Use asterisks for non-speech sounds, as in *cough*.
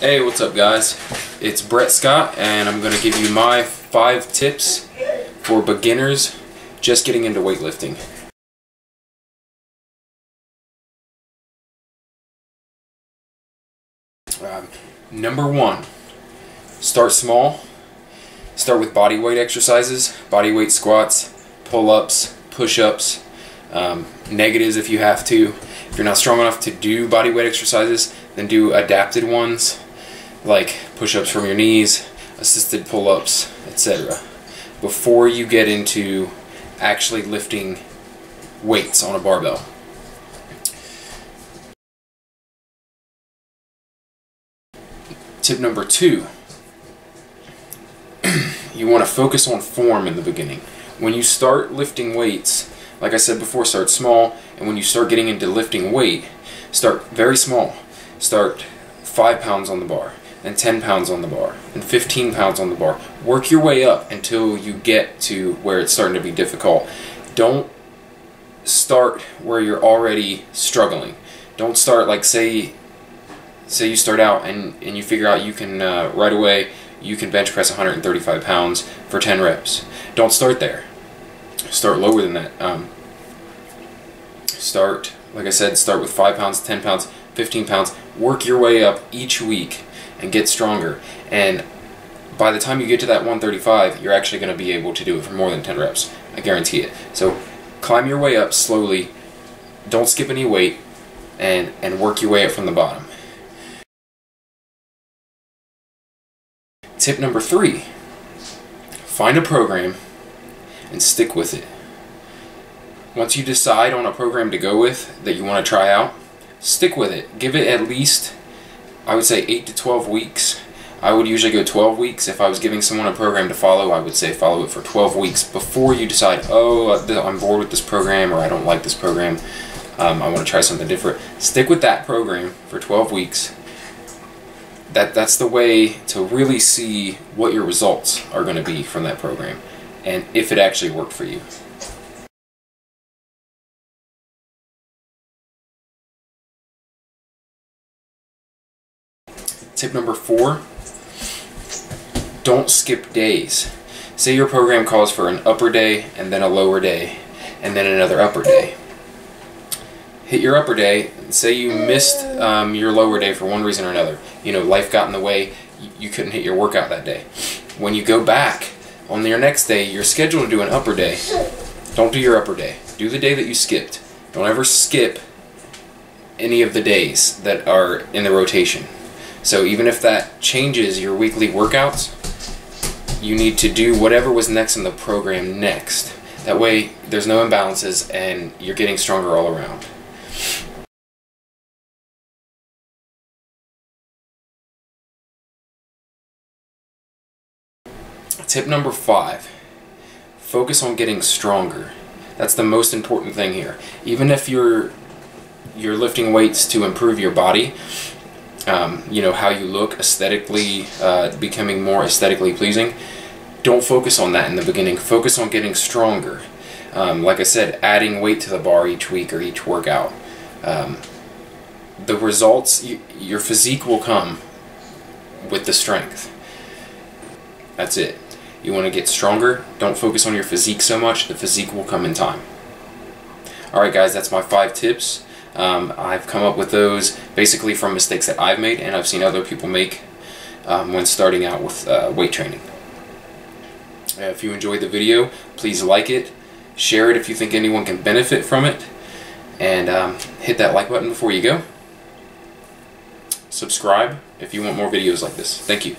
Hey, what's up guys? It's Brett Scott and I'm going to give you my five tips for beginners just getting into weightlifting. Um, number one, start small. Start with body weight exercises, body weight squats, pull-ups, push-ups, um, negatives if you have to. If you're not strong enough to do body weight exercises, then do adapted ones like push-ups from your knees, assisted pull-ups, etc. Before you get into actually lifting weights on a barbell. Tip number two, *clears throat* you want to focus on form in the beginning. When you start lifting weights, like I said before, start small, and when you start getting into lifting weight, start very small. Start 5 pounds on the bar, and 10 pounds on the bar, and 15 pounds on the bar. Work your way up until you get to where it's starting to be difficult. Don't start where you're already struggling. Don't start like say say you start out and, and you figure out you can uh, right away you can bench press 135 pounds for 10 reps. Don't start there. Start lower than that. Um, start, like I said, start with 5 pounds, 10 pounds, 15 pounds. Work your way up each week and get stronger. And by the time you get to that 135, you're actually going to be able to do it for more than 10 reps. I guarantee it. So climb your way up slowly. Don't skip any weight and, and work your way up from the bottom. Tip number three, find a program and stick with it. Once you decide on a program to go with that you want to try out, stick with it. Give it at least, I would say 8 to 12 weeks. I would usually go 12 weeks. If I was giving someone a program to follow, I would say follow it for 12 weeks before you decide, oh, I'm bored with this program or I don't like this program. Um, I want to try something different. Stick with that program for 12 weeks that that's the way to really see what your results are going to be from that program and if it actually worked for you. Tip number four, don't skip days. Say your program calls for an upper day and then a lower day and then another upper day hit your upper day, say you missed um, your lower day for one reason or another, you know, life got in the way, you couldn't hit your workout that day. When you go back on your next day, you're scheduled to do an upper day. Don't do your upper day. Do the day that you skipped. Don't ever skip any of the days that are in the rotation. So even if that changes your weekly workouts, you need to do whatever was next in the program next. That way, there's no imbalances and you're getting stronger all around. Tip number five, focus on getting stronger. That's the most important thing here. Even if you're you're lifting weights to improve your body, um, you know, how you look aesthetically, uh, becoming more aesthetically pleasing, don't focus on that in the beginning. Focus on getting stronger. Um, like I said, adding weight to the bar each week or each workout. Um, the results, you, your physique will come with the strength. That's it. You want to get stronger, don't focus on your physique so much, the physique will come in time. Alright guys, that's my five tips. Um, I've come up with those basically from mistakes that I've made and I've seen other people make um, when starting out with uh, weight training. If you enjoyed the video, please like it, share it if you think anyone can benefit from it, and um, hit that like button before you go. Subscribe if you want more videos like this. Thank you.